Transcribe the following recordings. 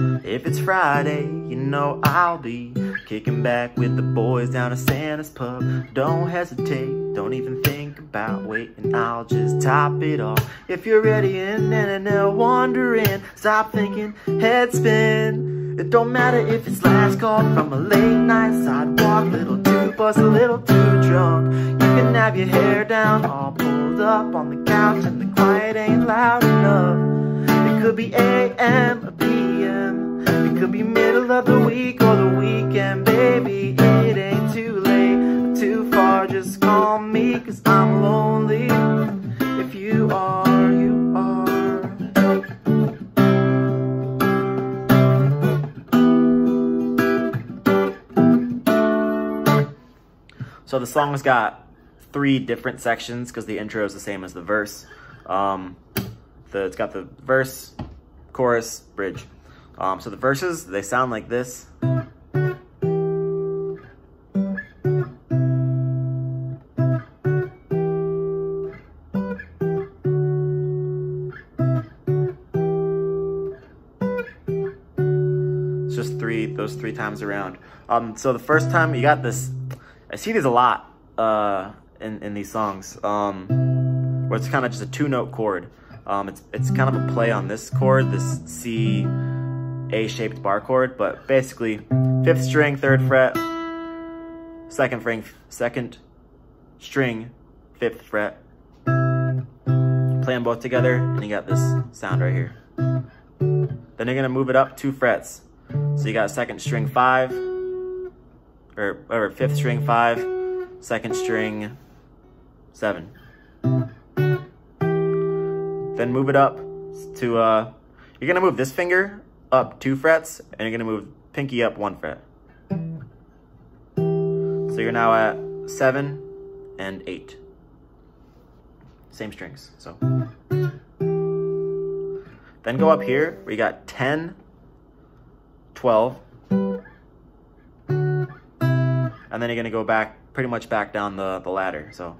If it's Friday, you know I'll be kicking back with the boys down at Santa's pub. Don't hesitate, don't even think about waiting, I'll just top it off. If you're ready and then and wondering, stop thinking, head spin. It don't matter if it's last call from a late night sidewalk, little too buzz, a little too drunk. You can have your hair down, all pulled up on the couch, and the quiet ain't loud enough. It could be AM could be middle of the week or the weekend, baby. It ain't too late too far. Just call me, cause I'm lonely. If you are, you are. So the song's got three different sections because the intro is the same as the verse. Um, the, it's got the verse, chorus, bridge. Um, so the verses, they sound like this. It's just three, those three times around. Um, so the first time you got this, I see these a lot uh, in, in these songs, um, where it's kind of just a two note chord. Um, it's, it's kind of a play on this chord, this C, A-shaped bar chord, but basically fifth string, third fret, second string, second string, fifth fret. Play them both together, and you got this sound right here. Then you're gonna move it up two frets. So you got second string five, or, or fifth string five, second string seven. Then move it up to, uh, you're gonna move this finger up two frets, and you're gonna move pinky up one fret. So you're now at seven and eight. Same strings, so. Then go up here, we got 10, 12, and then you're gonna go back, pretty much back down the, the ladder, so.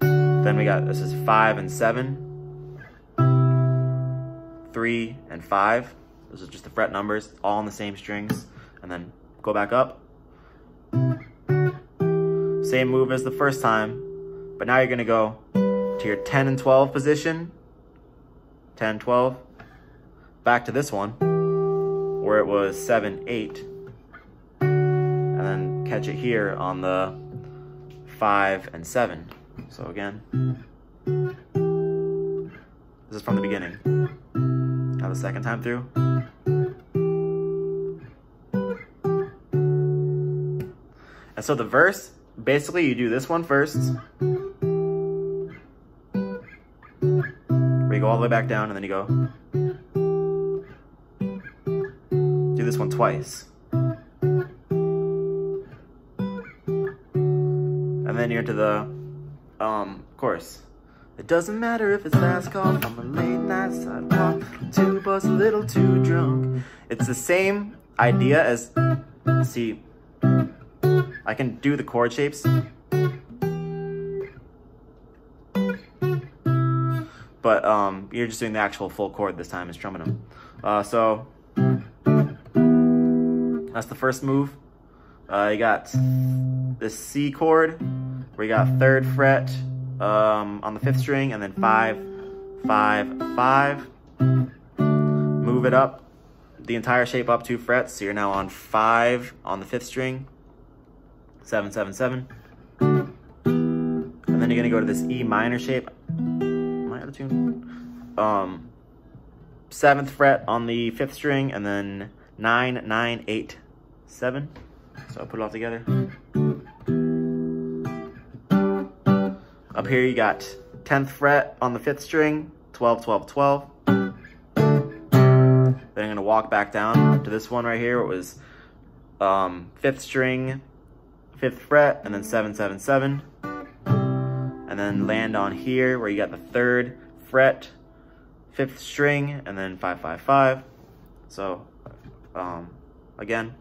Then we got, this is five and seven, three and five. Those are just the fret numbers, all on the same strings. And then go back up. Same move as the first time, but now you're gonna go to your 10 and 12 position. 10, 12. Back to this one, where it was seven, eight. And then catch it here on the five and seven. So again, this is from the beginning. Now the second time through. And so the verse, basically you do this one first. Where you go all the way back down and then you go. Do this one twice. And then you're into the um, chorus. It doesn't matter if it's last call from a late night sidewalk, two bus, a little too drunk. It's the same idea as, see, I can do the chord shapes. But um, you're just doing the actual full chord this time, is strumming them. Uh, so, that's the first move. Uh, you got this C chord, where you got third fret, um, on the fifth string, and then five, five, five. Move it up, the entire shape up two frets. So you're now on five on the fifth string, seven, seven, seven. And then you're gonna go to this E minor shape. My other tune. Um, seventh fret on the fifth string, and then nine, nine, eight, seven. So I'll put it all together. Up here you got 10th fret on the 5th string, 12, 12, 12. Then I'm going to walk back down to this one right here. It was um, 5th string, 5th fret, and then 7, 7, 7. And then land on here where you got the 3rd fret, 5th string, and then 5, 5, 5. So, um, again.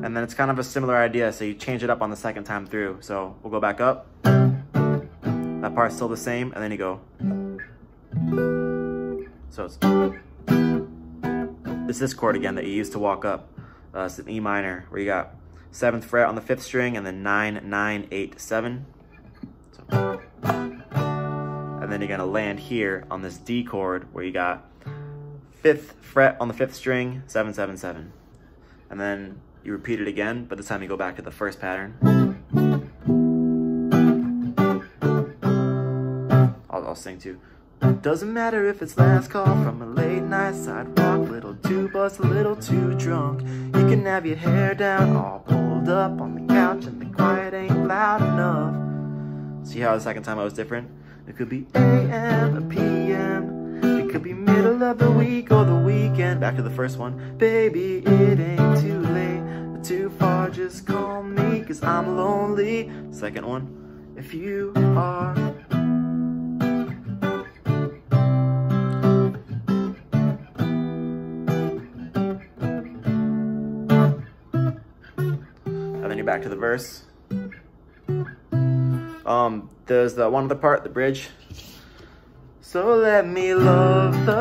And then it's kind of a similar idea, so you change it up on the second time through. So we'll go back up. That part's still the same, and then you go. So it's, it's this chord again that you used to walk up. Uh, it's an E minor, where you got seventh fret on the fifth string, and then nine, nine, eight, seven. So, and then you're gonna land here on this D chord, where you got fifth fret on the fifth string, seven, seven, seven. And then you repeat it again, but this time you go back to the first pattern. I'll, sing too. Doesn't matter if it's last call from a late night sidewalk, little too buzzed, a little too drunk. You can have your hair down, all pulled up on the couch, and the quiet ain't loud enough. See how the second time I was different? It could be AM or PM. It could be middle of the week or the weekend. Back to the first one. Baby, it ain't too late too far. Just call me, cause I'm lonely. Second one. If you are back to the verse. Um, there's the one other part, the bridge. So let me love the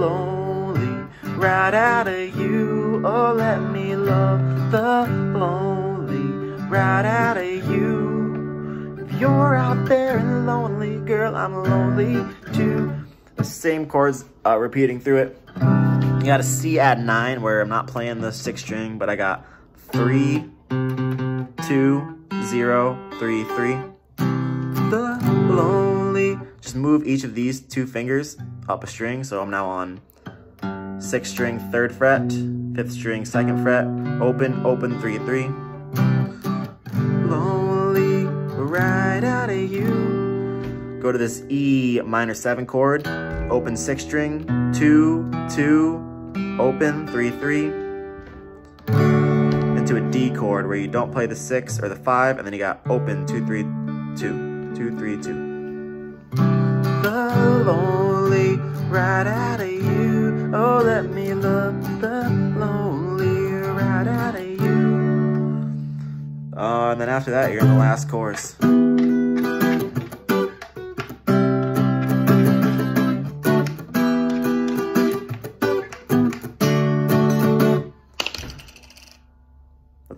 lonely right out of you. Oh, let me love the lonely right out of you. If you're out there and lonely, girl, I'm lonely too. The same chords uh, repeating through it. You got a C add nine where I'm not playing the sixth string, but I got three, two, zero, three, three. The lonely. Just move each of these two fingers up a string. So I'm now on sixth string, third fret, fifth string, second fret, open, open, three, three. Lonely, right out of you. Go to this E minor seven chord, open sixth string, two, two, open, three, three. Into a D chord where you don't play the six or the five, and then you got open, two, three, two, two, three, two. The lonely, right out of you. Oh, let me love the lonely, right out of you. Uh, and then after that, you're in the last chorus.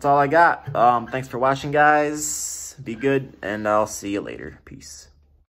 All I got. Um, thanks for watching, guys. Be good, and I'll see you later. Peace.